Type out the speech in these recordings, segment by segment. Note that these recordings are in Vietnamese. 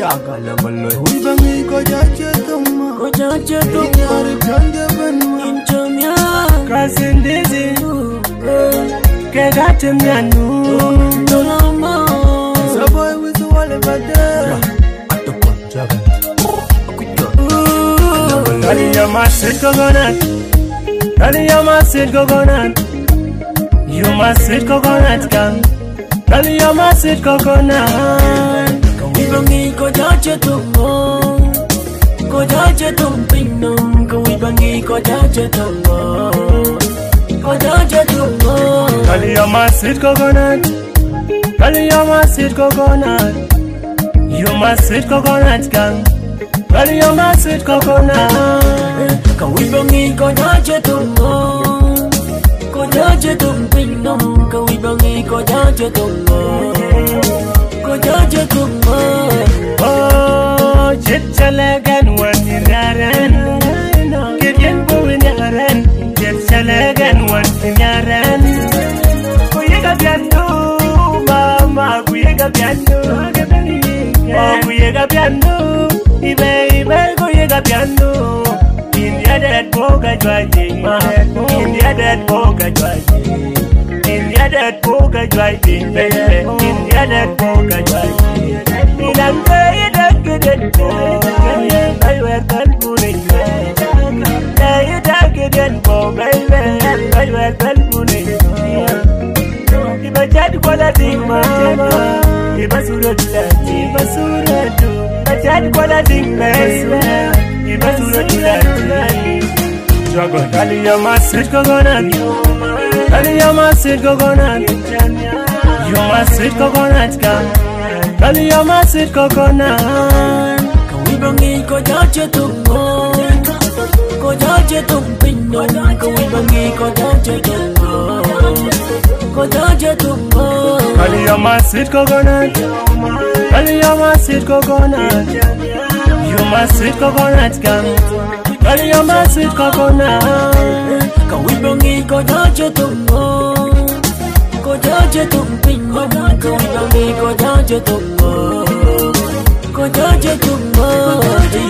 yakala balloy huy bangi ko jache tumma ko jache tumma yar gande banma inchomya. Kasendeze ke jache myanu dolama saboy with wale bade coconut ali yama sit you must sit coconut come ali yama sit coconut bangi ko jaje tumbo Ko jaje tumpinong Ko bangi ko jaje tumbo Ko jaje tumbo Kaliyama sweet coconut Kaliyama sweet coconut You my sweet coconut gang Kaliyama sweet coconut Ko bangi ko jaje tumbo Ko jaje tumpinong Ko bangi ko jaje tumbo jukummo oo oh, jechalagan wanti daaran kiryan buwin aran jechalagan wanti daaran guyye gabyaannu maama guyye gabyaannu oo oh, guyye gabyaannu ibe ibe guyye gabyaannu India dad boga jwaje. India dad boga jwaje. India dad boga jwaje. India dad boga jwaje. Dragon, Aliyama, sit go on and Aliyama, sit go on and my sweet coconut girl. Girl, you're my sweet coconut. Can we bang in kojaje tungo? Kojaje tumpino. Can we bang in kojaje tungo? Kojaje tungo. Girl, you're my sweet coconut. Girl, you're my sweet coconut. You're my sweet coconut girl. Girl, you're my sweet coconut. Can we bang in kojaje tungo? Ya masid chưa Kali ya cô coconut. You masid coconut gang. Kali ya masid coconut. Kawibangi chưa jaje to Ko jaje to pinong Kawibangi ko jaje to Ko jaje to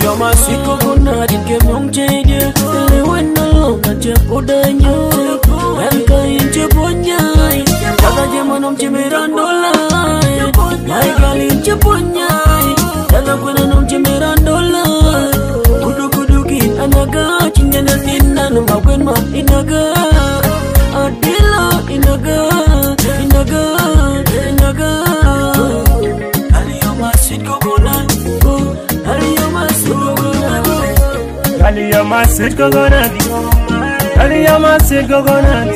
Yo masiko kuna dinke mong jede Lewe na lo You're my sweet coconut. Darling, you're my sweet coconut.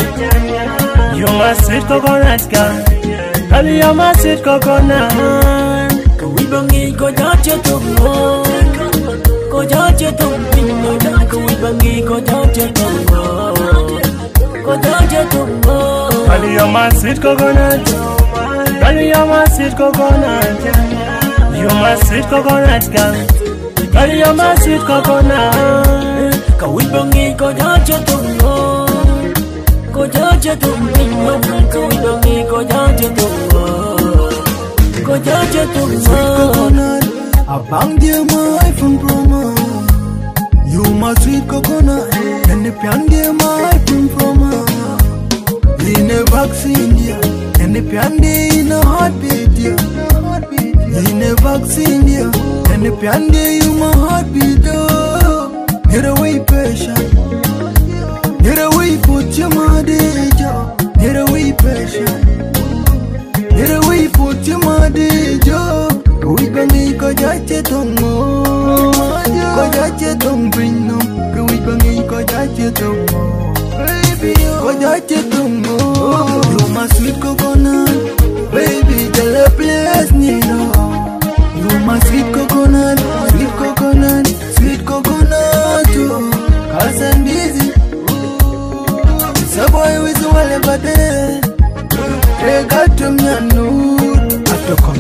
You're my sweet coconut girl. Darling, you're my sweet coconut. We bang it, go down to the floor. Go down to the floor. We bang it, go down to the floor. Go down to the floor. Darling, you're my sweet coconut. Darling, you're my sweet coconut. You're my sweet coconut girl. Girl, you're my sweet coconut. Kawibangi ko jaje to Ko jaje to pinno Kawibangi ko jaje to Ko jaje to coconut Abang dia my iPhone Pro Max You my sweet coconut And the pian dia my iPhone Pro Max In a vaccine yeah And the pian dia in a heartbeat yeah In a vaccine yeah And the pian dia you my heartbeat cha thông mô Có giá cha thông bình nông Rồi bà nghĩ có giá cha thông mô oh. Có giá cha thông mô You're my sweet coconut. Baby, tell her bless me now You're my sweet coconut Sweet coconut Sweet coconut oh. Cause I'm busy. It's boy with a wallet but Regatum ya nude Atokon